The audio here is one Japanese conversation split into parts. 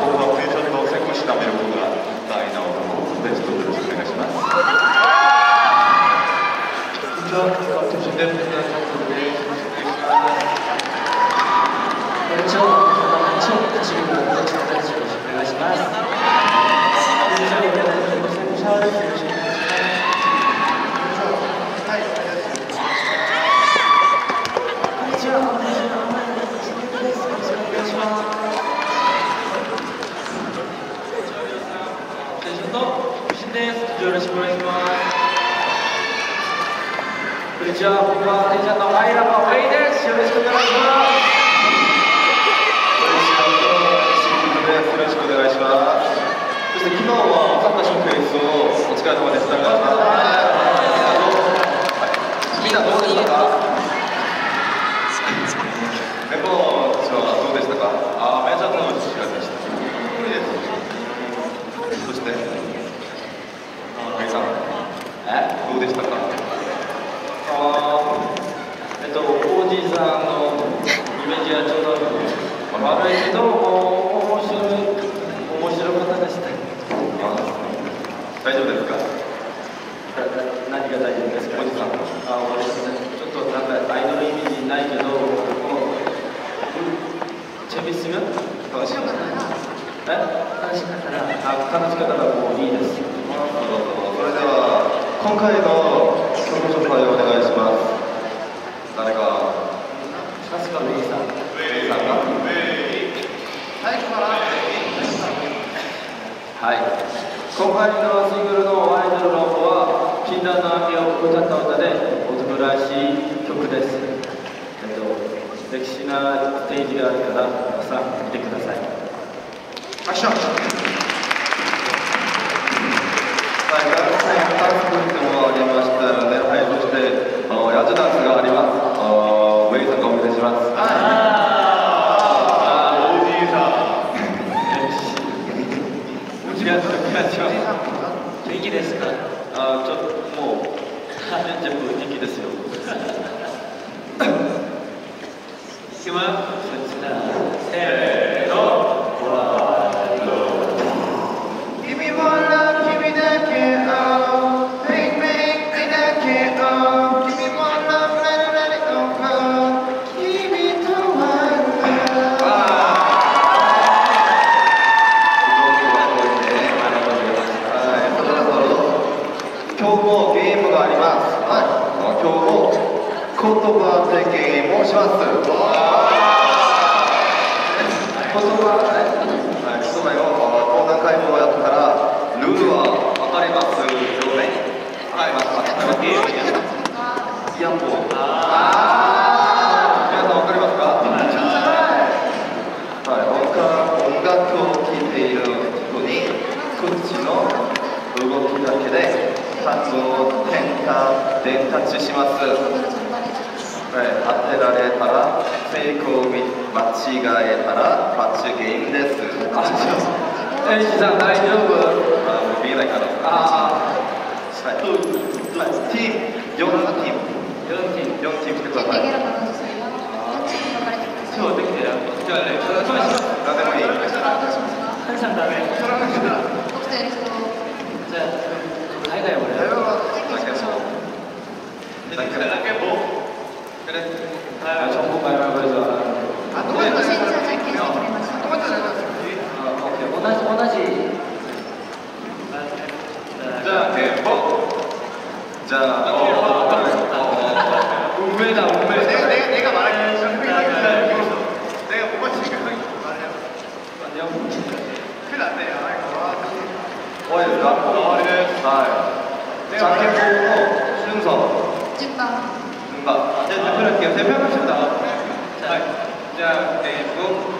皆さんこんにちはプレショットを先行したメロコが大な男ですどうぞよろしくお願いしますお願いします中でプレゼントですこんにちは、ちょっとチームのよろしくお願いします。こんにちは、僕はシャワーです。よろしくお願いします。こんにちは、こんにちは、です。よろしくお願いします。選手の新です。よろしくお願いします。こんにちは、僕はテンションのアイラバウェイです。よろしくお願いします。よろしくお願いします。そして昨日はサッカーショーケースをお疲れ様でした。みんなどうでしたか？メモたちはどうでしたか？あ、めちゃ楽しかったでした。いいです。そして、あ、さん、え、どうでしたか？あーえっと、おじいさんのイメージはちょうど悪いけど、面白い、面白かったでした。大丈夫ですか？何が大丈夫ですか？おじさんあんちょっとなんかアイドルイメージないけど楽しかったえ楽しかったあ楽しかったらもういいです。それでは今回の曲紹介をお願いします。今回のシングルのアイドルの子は、禁断の秋を歌った歌で、男らしい曲です。えっと、歴史なステージがあるから、皆さん見てください。アクションはい、ガラス戦2つ作ってもありましたので、はい、そして、ジダンスがあります。ウェイさんがお願いします。いさん。違う違う違う葉当てゲームをします。言葉、はい、言葉を講談解放やったらルールは分かります。はい、分かります。ゲームイヤホン。あー皆さん分かりますか？はい、音楽を聴いている人に口の動きだけで単語を変化伝達します。はい、当てられたら成功間違えたら罰ゲームです。あ、エイジさん大丈夫あ、もう見えないから。あはい、はい、チーム、4チーム、4チーム4チームしてください。そうできてるじゃあねそれします何でもいい。ハリさんダメ 자, 어, 어, 어, 운매다 운매. 내가 내가 내가 말할게. 내가 못 맞히니까 형이 말해요. 안녕. 큰일 났네. 아이고. 어, 예, 라포, 네, 자, 자켓 순서, 뭔가, 네, 대표할게요. 대표하겠습니다. 자, 자, 자, 개고,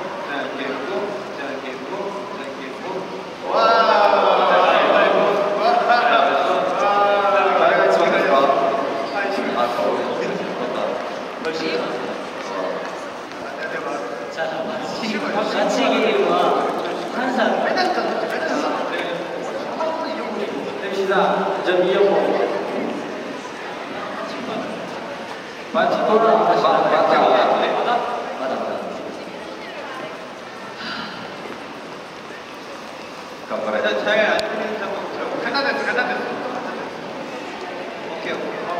맞지? 맞지? 맞지? 간발에. 제가 안 들리는 장면, 간단했어, 간단했어. 오케이, 오케이.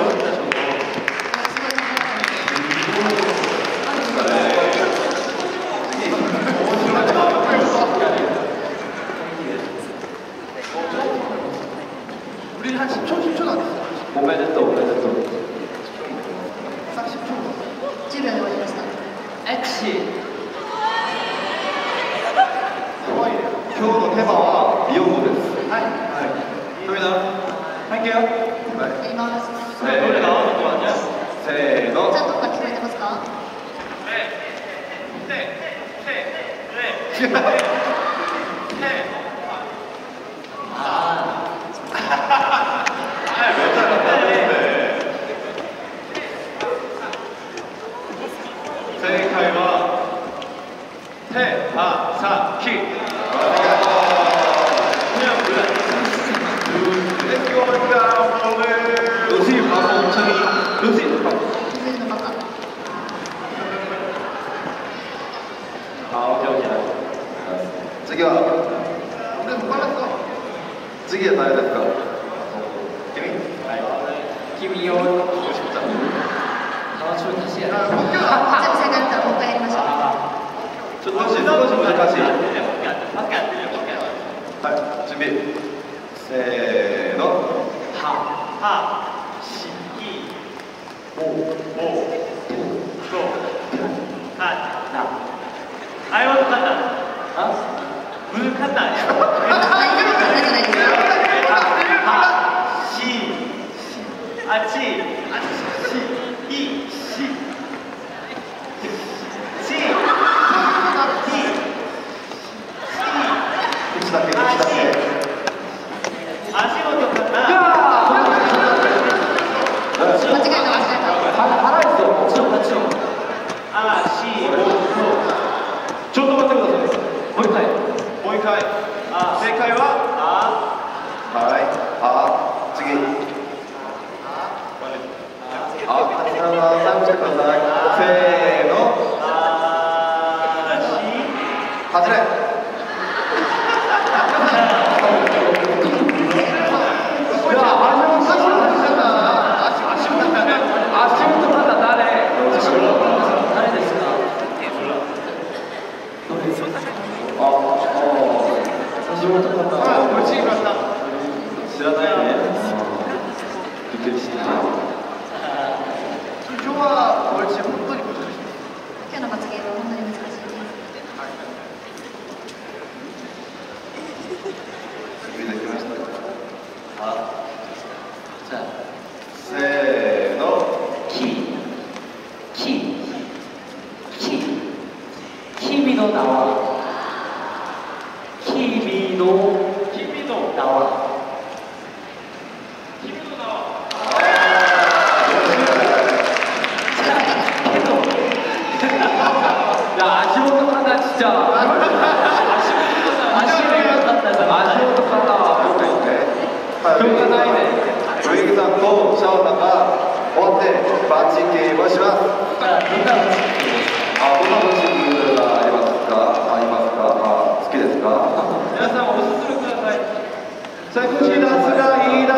し。い今日のテーマは美容です。はい。はい。富田。Thank you はい。せーのせーの。ちゃんと聞こえてますか？せーせーせーせー好、オッケ。次は、次は誰ですか君はい。君を、もしちゃん。楽しみしてやる。今日は、ちゃったらもう一回やりましょう。ちょっと少し難しい。はい、準備。せーの。は、は、し、き、お、お、と、は、な。いですか？口だけ口だけ間違えた間違えた。腹いぞもちろんもちろんちょっと待ってくださいもう一回もう一回正解は？はい。あ次。あ頭を直してくださいせーの。外れじゃしょうがないね。グさんとシャオさんが終わってバチンゲームをします。あ、どんなバチングがありますか？ありますか？あ好きですか？皆さんおすすめください。セクシーダンスがいいだ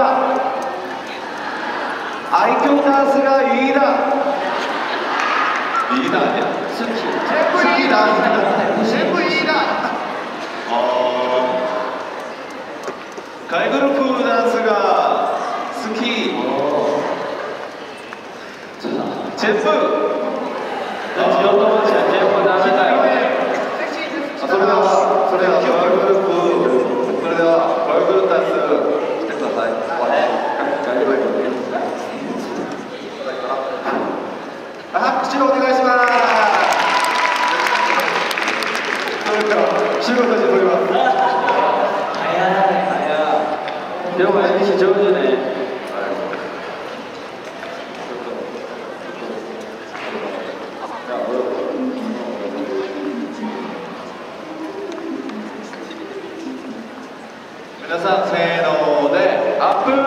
愛嬌ダンスがいいだいいだスリーダダーダンスが両前に非常ね皆さんせーのでアップ